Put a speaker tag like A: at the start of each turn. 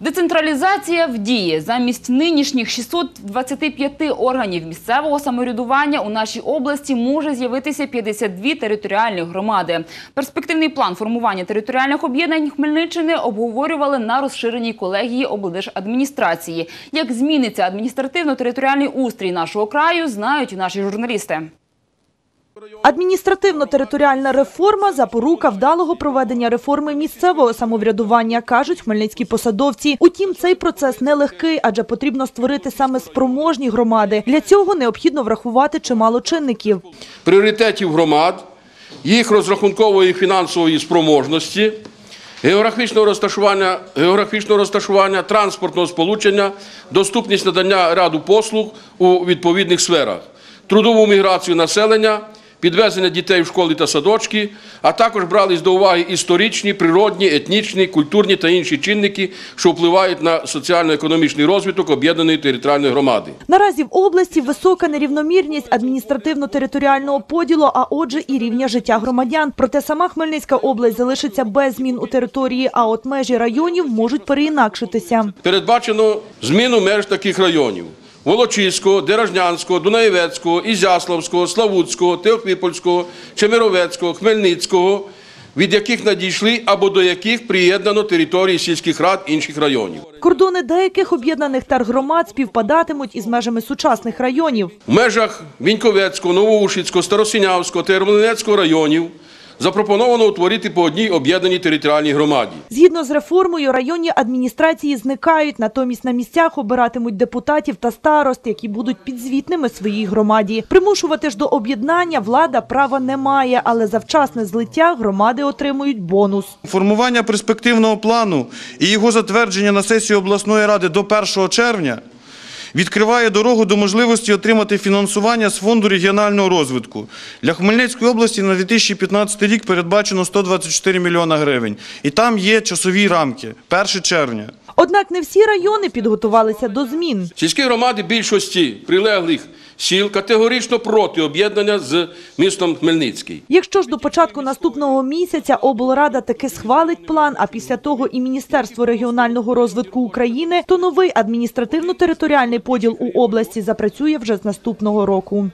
A: Децентралізація в дії. Замість нинішніх 625 органів місцевого самоврядування у нашій області може з'явитися 52 територіальні громади. Перспективний план формування територіальних об'єднань Хмельниччини обговорювали на розширеній колегії облдержадміністрації. Як зміниться адміністративно-територіальний устрій нашого краю, знають наші журналісти.
B: Адміністративно-територіальна реформа – запорука вдалого проведення реформи місцевого самоврядування, кажуть хмельницькі посадовці. Утім, цей процес нелегкий, адже потрібно створити саме спроможні громади. Для цього необхідно врахувати чимало чинників.
C: пріоритетів громад, їх розрахункової фінансової спроможності, географічного розташування, географічного розташування, транспортного сполучення, доступність надання ряду послуг у відповідних сферах, трудову міграцію населення, підвезення дітей в школи та садочки, а також брались до уваги історичні, природні, етнічні, культурні та інші чинники, що впливають на соціально-економічний розвиток об'єднаної територіальної громади.
B: Наразі в області висока нерівномірність адміністративно-територіального поділу, а отже і рівня життя громадян. Проте сама Хмельницька область залишиться без змін у території, а от межі районів можуть переінакшитися.
C: Передбачено зміну меж таких районів: Волочиського, Деражнянського, Дунаєвецького, Ізяславського, Славутського, Теофіпольського, Чемеровецького, Хмельницького, від яких надійшли або до яких приєднано території сільських рад інших районів.
B: Кордони деяких об'єднаних тергромад співпадатимуть із межами сучасних районів.
C: В межах Віньковецького, Новоушицького, Старосинявського та Ярмолинецького районів запропоновано утворити по одній об'єднаній територіальній громаді.
B: Згідно з реформою, районні адміністрації зникають, натомість на місцях обиратимуть депутатів та старост, які будуть підзвітними своїй громаді. Примушувати ж до об'єднання влада права не має, але за вчасне злиття громади отримують бонус.
D: Формування перспективного плану і його затвердження на сесії обласної ради до 1 червня відкриває дорогу до можливості отримати фінансування з фонду регіонального розвитку. Для Хмельницької області на 2015 рік передбачено 124 мільйона гривень. І там є часові рамки 1 червня.
B: Однак не всі райони підготувалися до змін.
C: Сільські громади більшості прилеглих сіл категорично проти об'єднання з містом Хмельницький.
B: Якщо ж до початку наступного місяця облрада таки схвалить план, а після того і Міністерство регіонального розвитку України, то новий адміністративно-територіальний поділ у області запрацює вже з наступного року.